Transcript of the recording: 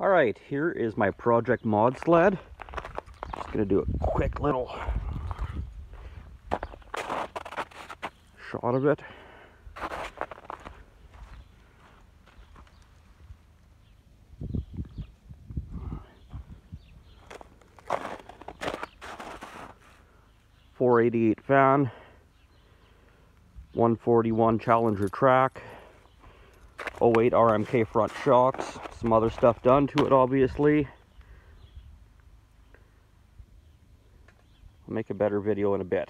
All right, here is my Project Mod sled. Just gonna do a quick little shot of it. Four eighty eight fan, one forty one Challenger track, 08 RMK front shocks, some other stuff done to it obviously. I'll make a better video in a bit.